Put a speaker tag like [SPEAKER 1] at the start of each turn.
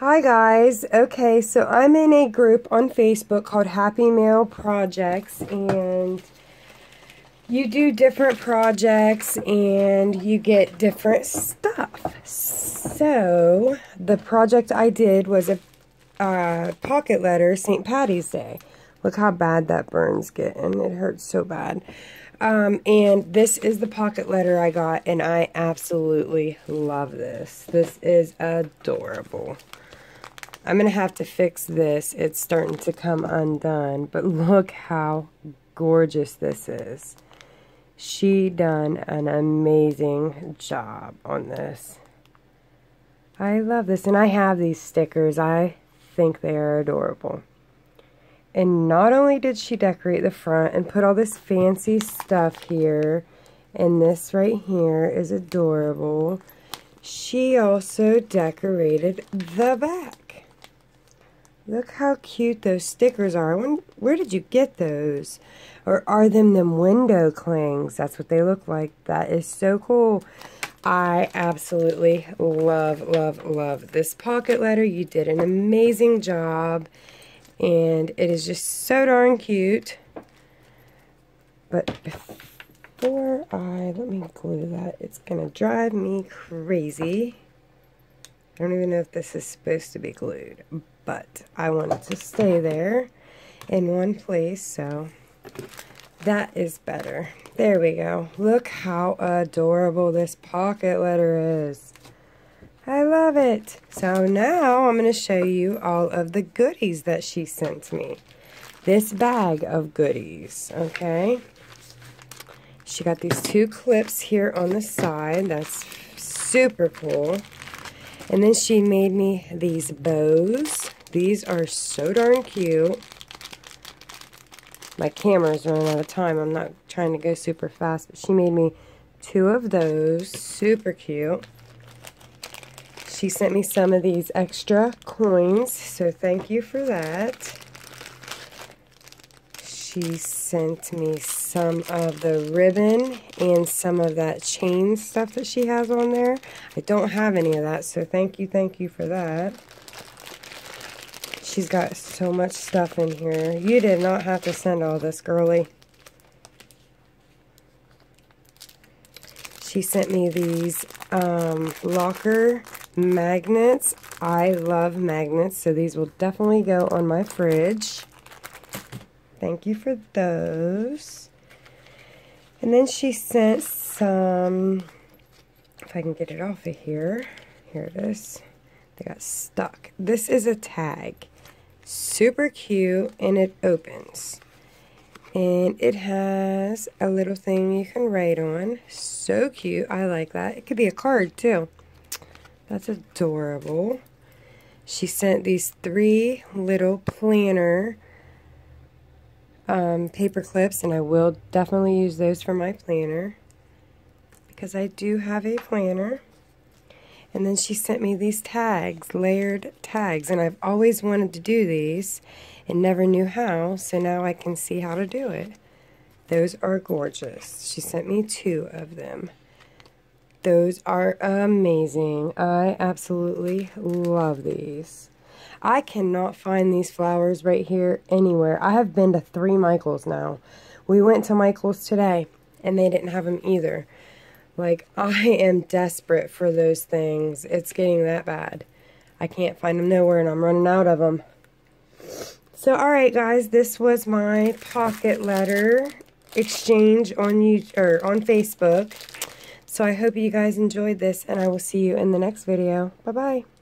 [SPEAKER 1] Hi guys. Okay, so I'm in a group on Facebook called Happy Mail Projects and you do different projects and you get different stuff. So, the project I did was a uh, pocket letter St. Patty's Day. Look how bad that burn's getting. It hurts so bad. Um, and this is the pocket letter I got, and I absolutely love this. This is adorable. I'm going to have to fix this. It's starting to come undone. But look how gorgeous this is. She done an amazing job on this. I love this. And I have these stickers. I think they are adorable. And not only did she decorate the front and put all this fancy stuff here, and this right here is adorable, she also decorated the back. Look how cute those stickers are. Where did you get those? Or are them them window clings? That's what they look like. That is so cool. I absolutely love, love, love this pocket letter. You did an amazing job. And it is just so darn cute. But before I, let me glue that. It's going to drive me crazy. I don't even know if this is supposed to be glued but I wanted to stay there in one place, so that is better. There we go. Look how adorable this pocket letter is. I love it. So now I'm going to show you all of the goodies that she sent me. This bag of goodies, okay? She got these two clips here on the side. That's super cool. And then she made me these bows. These are so darn cute. My camera's running out of time. I'm not trying to go super fast, but she made me two of those. Super cute. She sent me some of these extra coins, so thank you for that. She sent me some of the ribbon and some of that chain stuff that she has on there. I don't have any of that, so thank you, thank you for that. She's got so much stuff in here. You did not have to send all this, girly. She sent me these um, locker magnets. I love magnets, so these will definitely go on my fridge. Thank you for those. And then she sent some, if I can get it off of here. Here it is. They got stuck. This is a tag super cute and it opens. And it has a little thing you can write on. So cute. I like that. It could be a card too. That's adorable. She sent these three little planner um, paper clips and I will definitely use those for my planner because I do have a planner and then she sent me these tags, layered tags. And I've always wanted to do these and never knew how. So now I can see how to do it. Those are gorgeous. She sent me two of them. Those are amazing. I absolutely love these. I cannot find these flowers right here anywhere. I have been to three Michaels now. We went to Michael's today and they didn't have them either. Like, I am desperate for those things. It's getting that bad. I can't find them nowhere, and I'm running out of them. So, alright, guys, this was my pocket letter exchange on you or on Facebook. So, I hope you guys enjoyed this, and I will see you in the next video. Bye-bye.